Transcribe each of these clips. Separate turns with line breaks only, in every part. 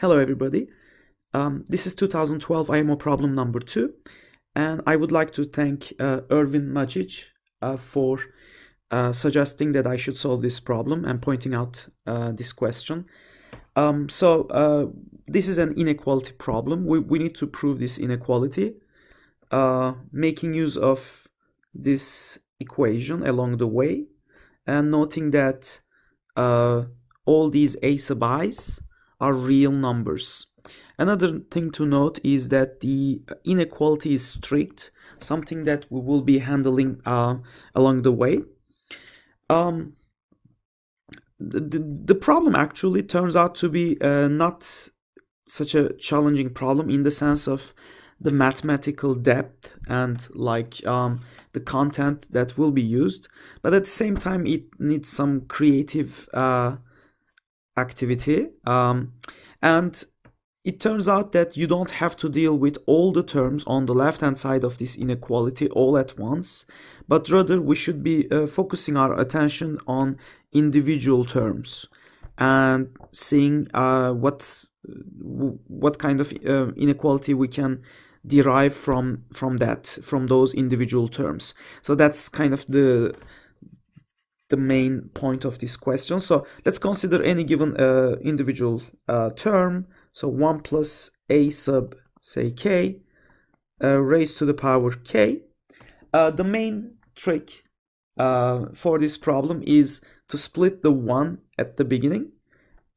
Hello everybody. Um, this is 2012 IMO problem number two and I would like to thank uh, Ervin Majic uh, for uh, suggesting that I should solve this problem and pointing out uh, this question. Um, so uh, this is an inequality problem. We, we need to prove this inequality uh, making use of this equation along the way and noting that all these a sub i's are real numbers. Another thing to note is that the inequality is strict, something that we will be handling uh, along the way. Um, the, the problem actually turns out to be uh, not such a challenging problem in the sense of the mathematical depth and like um, the content that will be used but at the same time it needs some creative uh, activity um, and it turns out that you don't have to deal with all the terms on the left hand side of this inequality all at once but rather we should be uh, focusing our attention on individual terms and seeing uh, what what kind of uh, inequality we can derive from from that from those individual terms. So that's kind of the the main point of this question. So let's consider any given uh, individual uh, term. So 1 plus a sub, say k, uh, raised to the power k. Uh, the main trick uh, for this problem is to split the 1 at the beginning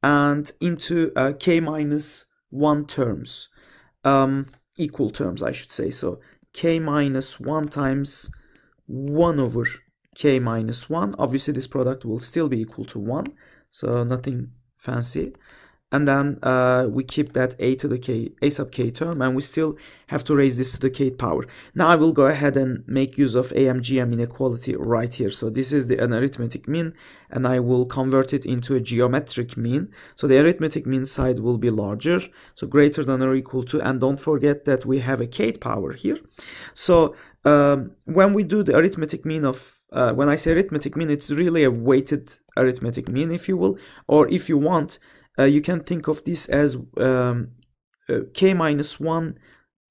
and into uh, k minus 1 terms. Um, equal terms, I should say. So k minus 1 times 1 over k minus 1 obviously this product will still be equal to 1 so nothing fancy. And then uh, we keep that a to the k a sub k term and we still have to raise this to the k power. Now i will go ahead and make use of amgm inequality right here. So this is the an arithmetic mean and i will convert it into a geometric mean. So the arithmetic mean side will be larger so greater than or equal to and don't forget that we have a k power here. So um, when we do the arithmetic mean of uh, when I say arithmetic mean, it's really a weighted arithmetic mean, if you will, or if you want, uh, you can think of this as um, uh, k minus 1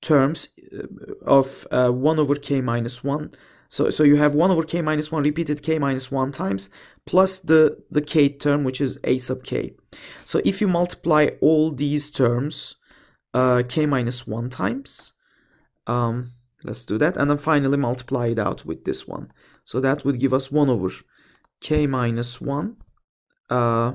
terms uh, of uh, 1 over k minus 1. So, so you have 1 over k minus 1 repeated k minus 1 times plus the, the k term, which is a sub k. So if you multiply all these terms, uh, k minus 1 times, um, let's do that, and then finally multiply it out with this one. So that would give us 1 over k minus 1 uh,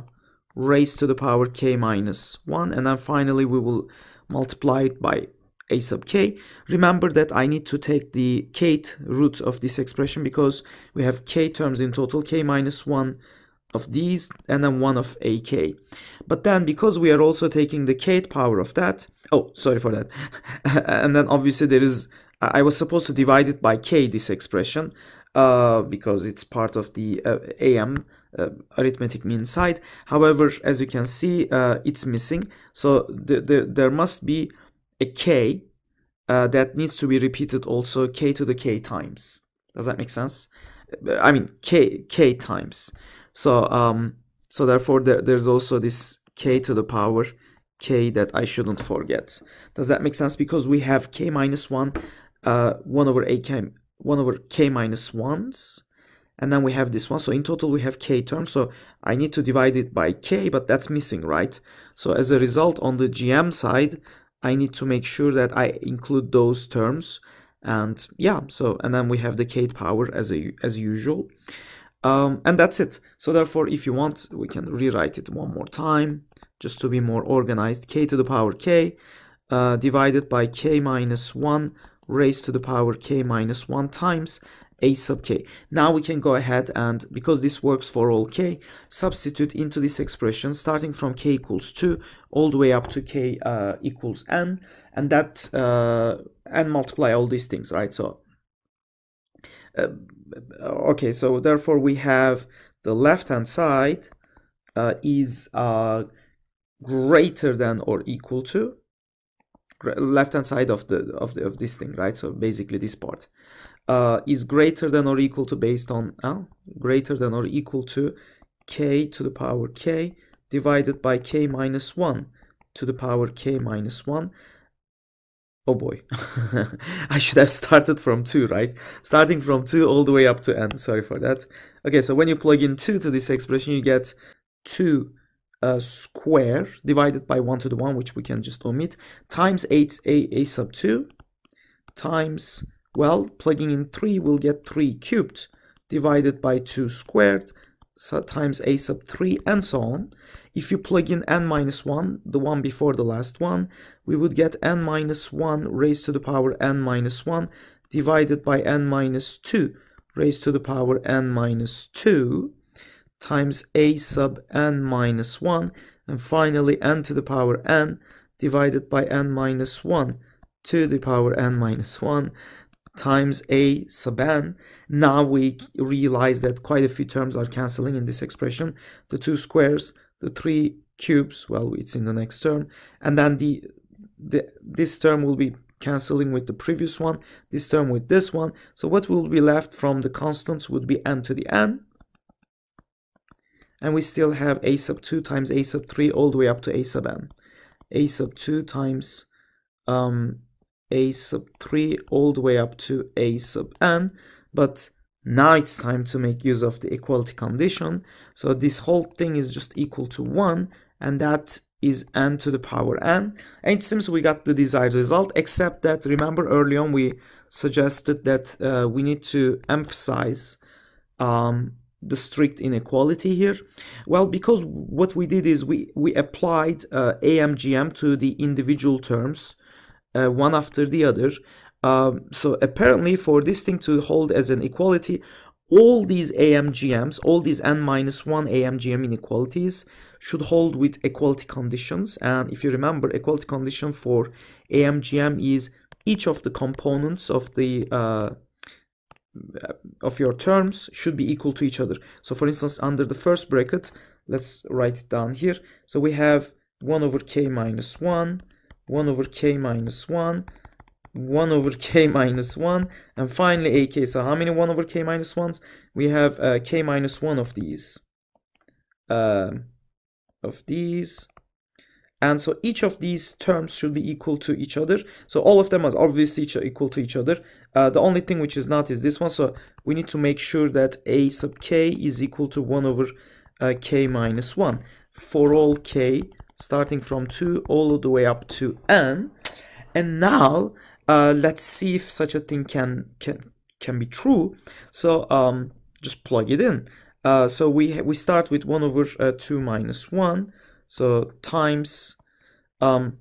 raised to the power k minus 1. And then finally we will multiply it by a sub k. Remember that I need to take the kth root of this expression because we have k terms in total, k minus 1 of these and then 1 of ak. But then because we are also taking the kth power of that, oh, sorry for that. and then obviously there is, I was supposed to divide it by k, this expression uh, because it's part of the uh, AM uh, arithmetic mean side. However, as you can see, uh, it's missing. So th th there must be a k uh, that needs to be repeated also k to the k times. Does that make sense? I mean k k times. So um so therefore there, there's also this k to the power k that I shouldn't forget. Does that make sense? Because we have k minus 1, uh, 1 over a k 1 over k minus 1s and then we have this one. So in total we have k terms so I need to divide it by k but that's missing right? So as a result on the GM side I need to make sure that I include those terms. And yeah so and then we have the k power as a as usual. Um, and that's it. So therefore if you want we can rewrite it one more time just to be more organized. k to the power k uh, divided by k minus 1 raised to the power k minus 1 times a sub k. Now we can go ahead and, because this works for all k, substitute into this expression starting from k equals 2 all the way up to k uh, equals n, and that, uh, and multiply all these things, right? So, uh, okay, so therefore we have the left-hand side uh, is uh, greater than or equal to left hand side of the of the of this thing right? So basically this part. Uh, is greater than or equal to based on uh, greater than or equal to k to the power k divided by k minus 1 to the power k minus 1 oh boy. I should have started from 2 right? Starting from 2 all the way up to n. Sorry for that. Okay so when you plug in 2 to this expression you get 2 uh, square divided by 1 to the 1 which we can just omit times 8 a, a sub 2 times well plugging in 3 we'll get 3 cubed divided by 2 squared so times a sub 3 and so on. If you plug in n minus 1, the one before the last one, we would get n minus 1 raised to the power n minus 1 divided by n minus 2 raised to the power n minus 2 times a sub n minus 1 and finally n to the power n divided by n minus 1 to the power n minus 1 times a sub n. Now we realize that quite a few terms are cancelling in this expression. The two squares the three cubes, well, it's in the next term, and then the, the this term will be cancelling with the previous one, this term with this one. So what will be left from the constants would be n to the n. And we still have a sub 2 times a sub 3 all the way up to a sub n. a sub 2 times um, a sub 3 all the way up to a sub n. But now it's time to make use of the equality condition. So this whole thing is just equal to 1 and that is n to the power n. And it seems we got the desired result except that remember early on we suggested that uh, we need to emphasize um, the strict inequality here? Well, because what we did is we, we applied uh, AMGM to the individual terms, uh, one after the other, um, so apparently for this thing to hold as an equality, all these AMGMs, all these n minus 1 AMGM inequalities should hold with equality conditions. And if you remember, equality condition for AMGM is each of the components of the uh, of your terms should be equal to each other. So for instance, under the first bracket, let's write it down here. So we have 1 over k minus 1, 1 over k minus 1, 1 over k minus 1 and finally ak so how many 1 over k minus 1s we have uh, k minus 1 of these uh, of these and so each of these terms should be equal to each other so all of them are obviously equal to each other uh, the only thing which is not is this one so we need to make sure that a sub k is equal to 1 over uh, k minus 1 for all k starting from 2 all the way up to n and now uh, let's see if such a thing can can can be true. So um, just plug it in. Uh, so we we start with 1 over uh, 2 minus 1. So times um,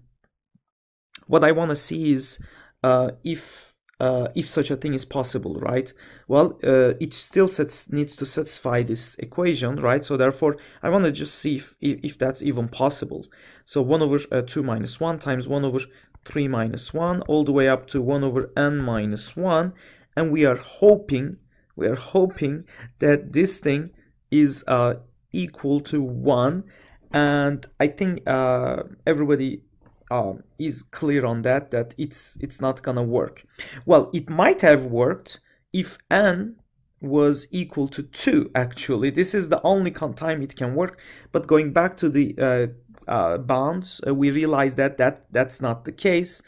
what I want to see is uh, if uh, if such a thing is possible, right? Well, uh, it still sets, needs to satisfy this equation, right? So therefore, I want to just see if, if, if, that's even possible. So 1 over uh, 2 minus 1 times 1 over 3 minus 1 all the way up to 1 over n minus 1 and we are hoping we are hoping that this thing is uh, equal to 1 and I think uh, everybody uh, is clear on that that it's it's not gonna work well it might have worked if n was equal to 2 actually this is the only time it can work but going back to the uh, uh, bounds, uh, we realize that, that that's not the case.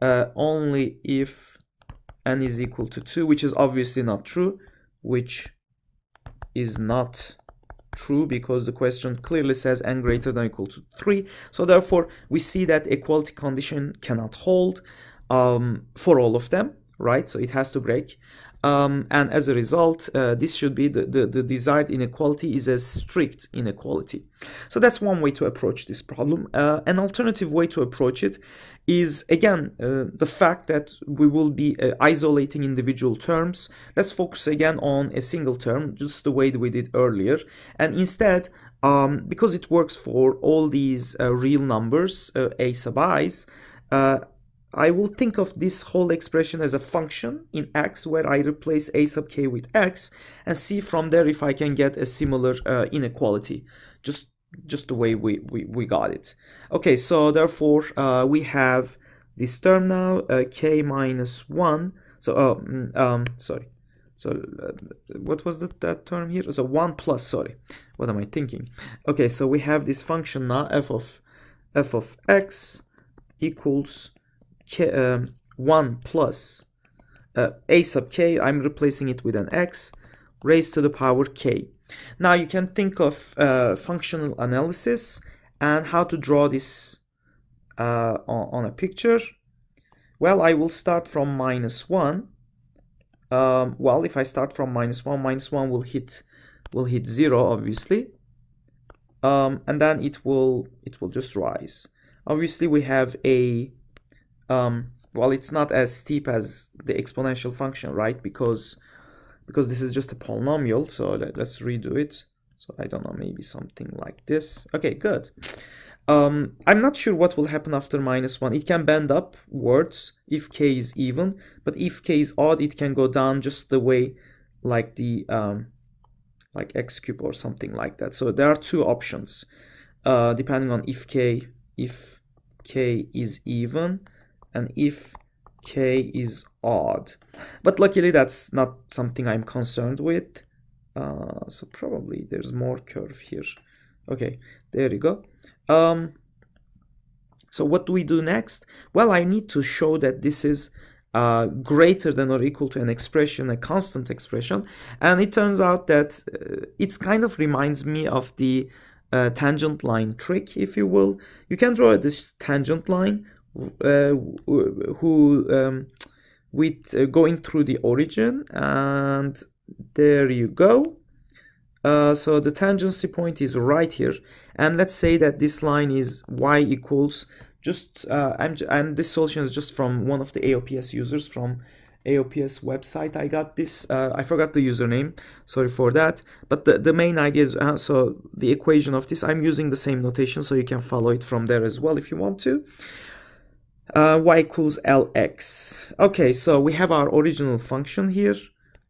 Uh, only if n is equal to 2, which is obviously not true, which is not true because the question clearly says n greater than equal to 3. So therefore, we see that equality condition cannot hold um, for all of them, right? So it has to break. Um, and as a result, uh, this should be the, the, the, desired inequality is a strict inequality. So that's one way to approach this problem. Uh, an alternative way to approach it is, again, uh, the fact that we will be uh, isolating individual terms. Let's focus again on a single term, just the way that we did earlier. And instead, um, because it works for all these uh, real numbers, uh, a sub i's, I will think of this whole expression as a function in x where I replace a sub k with x and see from there if I can get a similar uh, inequality just just the way we, we, we got it. Okay, so therefore uh, we have this term now uh, k minus 1 so uh, um sorry. So uh, what was the, that term here? So 1 plus sorry. What am I thinking? Okay so we have this function now f of f of x equals k, um, 1 plus uh, a sub k, I'm replacing it with an x raised to the power k. Now you can think of uh, functional analysis and how to draw this uh, on, a picture. Well, I will start from minus 1. Um, well, if I start from minus 1, minus 1 will hit will hit 0, obviously. Um, and then it will it will just rise. Obviously, we have a um, well, it's not as steep as the exponential function, right? Because because this is just a polynomial. So let, us redo it. So I don't know, maybe something like this. Okay, good. Um, I'm not sure what will happen after minus 1. It can bend upwards if k is even, but if k is odd, it can go down just the way like the um, like x cube or something like that. So there are two options uh, depending on if k if k is even and if k is odd. But luckily that's not something I'm concerned with. Uh, so probably there's more curve here. Okay, there you go. Um, so what do we do next? Well, I need to show that this is uh, greater than or equal to an expression, a constant expression. And it turns out that uh, it's kind of reminds me of the uh, tangent line trick, if you will. You can draw this tangent line uh, who um, with uh, going through the origin and there you go. Uh, so the tangency point is right here. And let's say that this line is y equals just uh, and this solution is just from one of the AOPS users from AOPS website. I got this uh, I forgot the username. Sorry for that. But the, the main idea is uh, so the equation of this I'm using the same notation so you can follow it from there as well if you want to uh, y equals lx. Okay, so we have our original function here,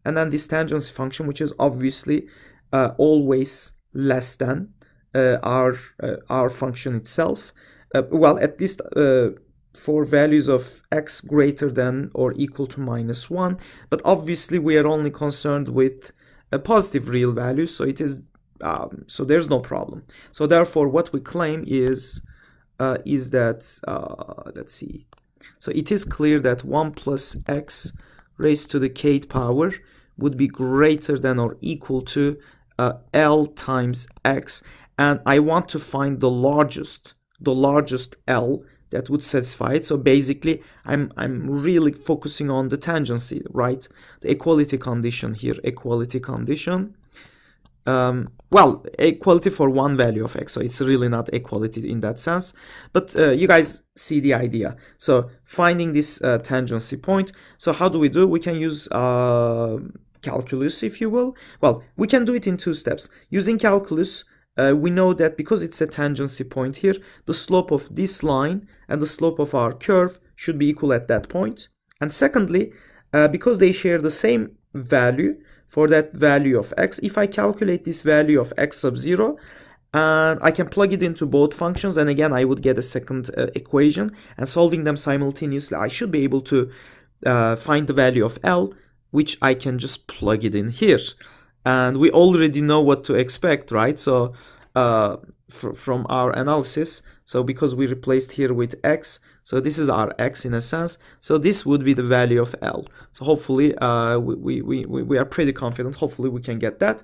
and then this tangency function, which is obviously uh, always less than uh, our uh, our function itself. Uh, well, at least uh, for values of x greater than or equal to minus 1, but obviously we are only concerned with a positive real value, so it is um, so there's no problem. So therefore, what we claim is uh, is that, uh, let's see, so it is clear that 1 plus x raised to the kth power would be greater than or equal to uh, L times x. And I want to find the largest the largest L that would satisfy it. So basically I'm I'm really focusing on the tangency right? The equality condition here equality condition um, well, equality for one value of x, so it's really not equality in that sense. But uh, you guys see the idea. So finding this uh, tangency point. So how do we do? We can use uh, calculus, if you will. Well, we can do it in two steps. Using calculus, uh, we know that because it's a tangency point here, the slope of this line and the slope of our curve should be equal at that point. And secondly, uh, because they share the same value, for that value of x. If I calculate this value of x sub 0, and I can plug it into both functions and again I would get a second uh, equation and solving them simultaneously I should be able to uh, find the value of L which I can just plug it in here. And we already know what to expect right? So uh, from our analysis. So because we replaced here with x so this is our x in a sense. So this would be the value of L. So hopefully uh, we, we, we, we are pretty confident. Hopefully we can get that.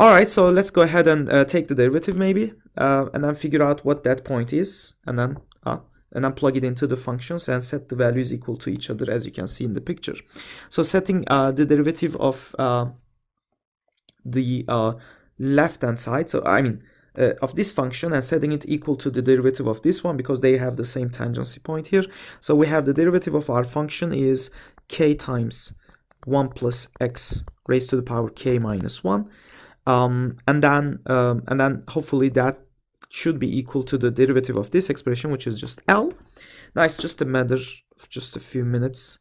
All right, so let's go ahead and uh, take the derivative maybe, uh, and then figure out what that point is, and then uh, and then plug it into the functions and set the values equal to each other as you can see in the picture. So setting uh, the derivative of uh, the uh, left hand side, so I mean uh, of this function and setting it equal to the derivative of this one because they have the same tangency point here. So we have the derivative of our function is k times 1 plus x raised to the power k minus 1. Um, and then um, and then hopefully that should be equal to the derivative of this expression, which is just L. Now it's just a matter of just a few minutes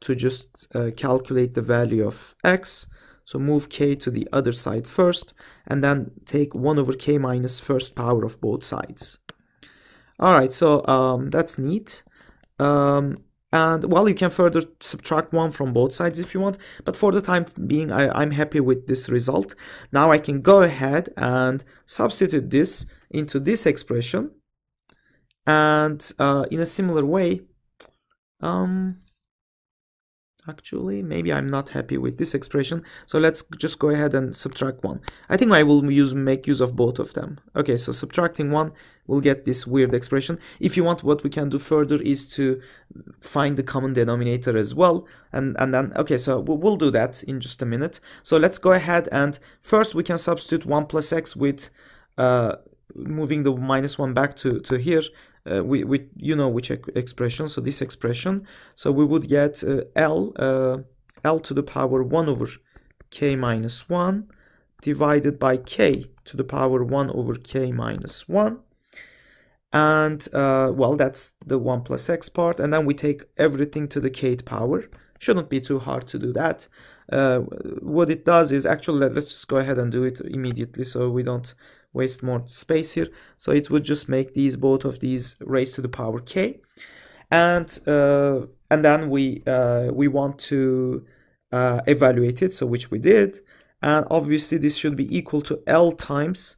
to just uh, calculate the value of x so move k to the other side first and then take 1 over k minus first power of both sides. Alright, so um, that's neat. Um, and well, you can further subtract 1 from both sides if you want, but for the time being, I, I'm happy with this result. Now I can go ahead and substitute this into this expression And uh, in a similar way, um, actually. Maybe I'm not happy with this expression. So let's just go ahead and subtract 1 I think I will use make use of both of them. Okay so subtracting 1 will get this weird expression. If you want what we can do further is to find the common denominator as well. And and then okay so we'll do that in just a minute. So let's go ahead and first we can substitute 1 plus x with uh, moving the minus 1 back to, to here uh, we, we you know which expression so this expression. So we would get uh, l uh, l to the power 1 over k minus 1 divided by k to the power 1 over k minus 1 and uh, well that's the 1 plus x part. And then we take everything to the kth power. Shouldn't be too hard to do that. Uh, what it does is actually let's just go ahead and do it immediately so we don't waste more space here. So it would just make these both of these raised to the power k, and uh, and then we uh, we want to uh, evaluate it. So which we did, and obviously this should be equal to L times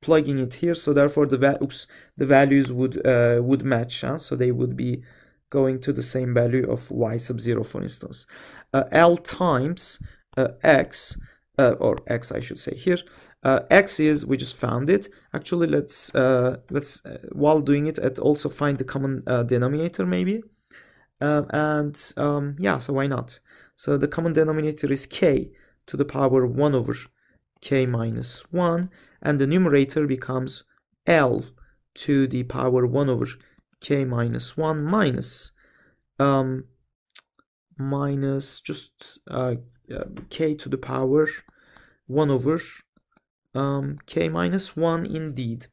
plugging it here. So therefore the oops, the values would uh, would match. Huh? So they would be going to the same value of y sub 0 for instance. Uh, L times uh, x uh, or x I should say here. Uh, x is we just found it. Actually, let's uh, let's uh, while doing it, at also find the common uh, denominator maybe. Um, and um, yeah, so why not? So the common denominator is k to the power 1 over k minus 1 and the numerator becomes l to the power 1 over k minus 1 minus um, minus just uh, k to the power 1 over um, k minus 1 indeed.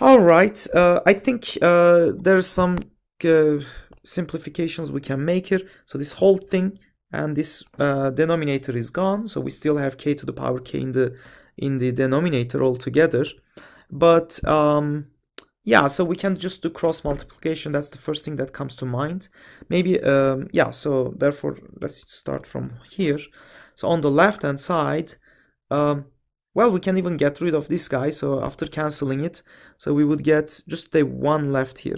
All right, uh, I think uh, are some uh, simplifications we can make here. So this whole thing and this uh, denominator is gone. So we still have k to the power k in the in the denominator altogether. But um, yeah, so we can just do cross multiplication. That's the first thing that comes to mind. Maybe, um, yeah, so therefore, let's start from here. So on the left hand side, um, well, we can even get rid of this guy. So after canceling it, so we would get just the one left here.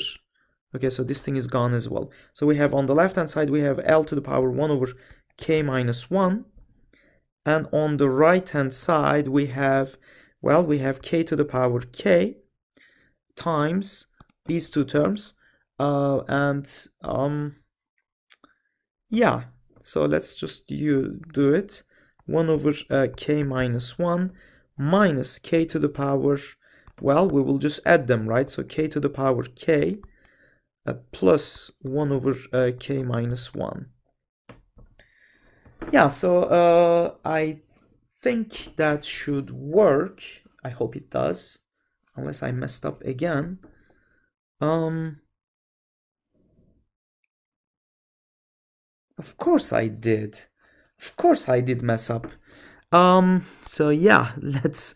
Okay, so this thing is gone as well. So we have on the left hand side, we have L to the power 1 over k minus 1. And on the right hand side, we have, well, we have k to the power k times these two terms uh, and um, yeah so let's just you do it. 1 over uh, k minus 1 minus k to the power well we will just add them right? So k to the power k uh, plus 1 over uh, k minus 1 yeah so uh, I think that should work. I hope it does unless I messed up again. Um, of course I did. Of course I did mess up. Um, so yeah, let's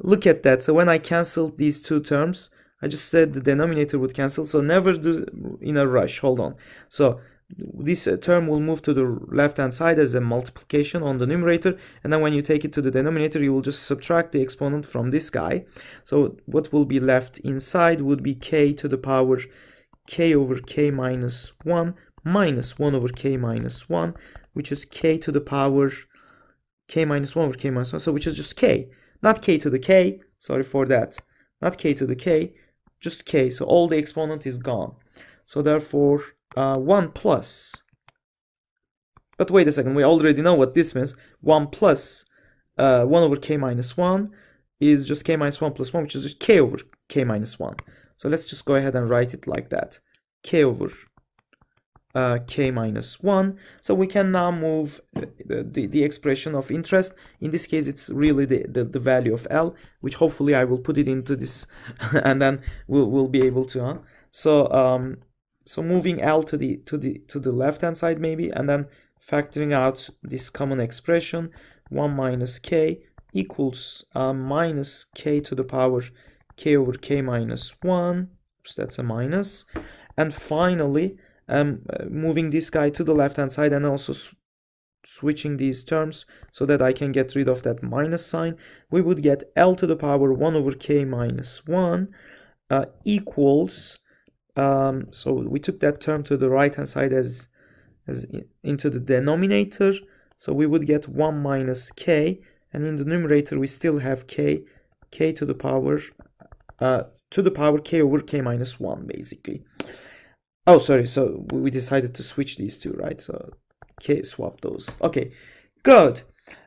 look at that. So when I canceled these two terms, I just said the denominator would cancel. So never do in a rush. Hold on. So this uh, term will move to the left hand side as a multiplication on the numerator and then when you take it to the denominator you will just subtract the exponent from this guy. So what will be left inside would be k to the power k over k minus 1 minus 1 over k minus 1 which is k to the power k minus 1 over k minus 1 so which is just k. Not k to the k sorry for that. Not k to the k just k. So all the exponent is gone. So therefore uh, 1 plus. But wait a second, we already know what this means. 1 plus uh, 1 over k minus 1 is just k minus 1 plus 1, which is just k over k minus 1. So let's just go ahead and write it like that. k over uh, k minus 1. So we can now move the, the, the, expression of interest. In this case, it's really the, the, the, value of L, which hopefully I will put it into this and then we'll, we'll be able to. Huh? So um, so moving L to the to the to the left hand side maybe and then factoring out this common expression 1 minus k equals uh, minus k to the power k over k minus 1 so that's a minus. And finally um, uh, moving this guy to the left hand side and also switching these terms so that I can get rid of that minus sign we would get L to the power 1 over k minus 1 uh, equals um, so we took that term to the right hand side as as into the denominator. So we would get 1 minus k and in the numerator we still have k k to the power uh, to the power k over k minus 1 basically. Oh sorry so we decided to switch these two right? So k swap those. Okay good.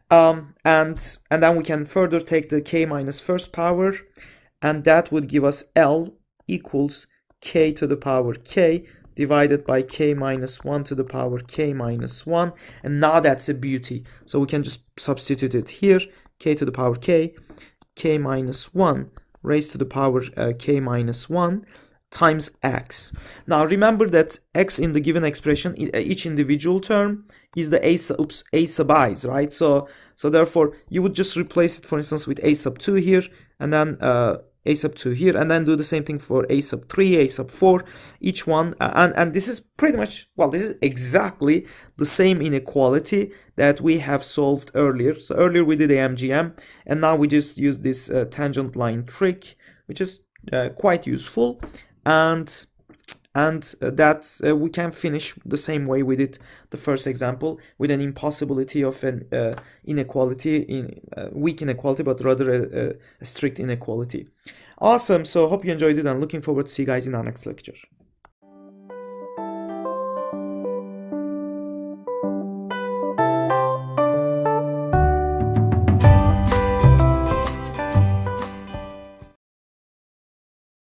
Um, and and then we can further take the k minus first power and that would give us l equals k to the power k divided by k minus 1 to the power k minus 1 and now that's a beauty. So we can just substitute it here. k to the power k k minus 1 raised to the power uh, k minus 1 times x. Now remember that x in the given expression uh, each individual term is the a sub a sub i's right? So so therefore you would just replace it for instance with a sub 2 here. And then uh, a sub 2 here and then do the same thing for a sub 3 a sub 4 each one uh, and and this is pretty much well this is exactly the same inequality that we have solved earlier. So earlier we did AMGM and now we just use this uh, tangent line trick which is uh, quite useful and and uh, that uh, we can finish the same way we did the first example with an impossibility of an uh, inequality in weak inequality but rather a, a strict inequality. Awesome. So hope you enjoyed it and looking forward to see you guys in our next lecture